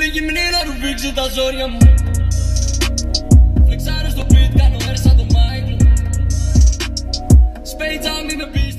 θέλει γυμνή να ρουφήξει τα ζόρια μου. Φλεξάρω στο beat, κάνω έρσα το Μάικλ Σπέιτσα μη με πεις.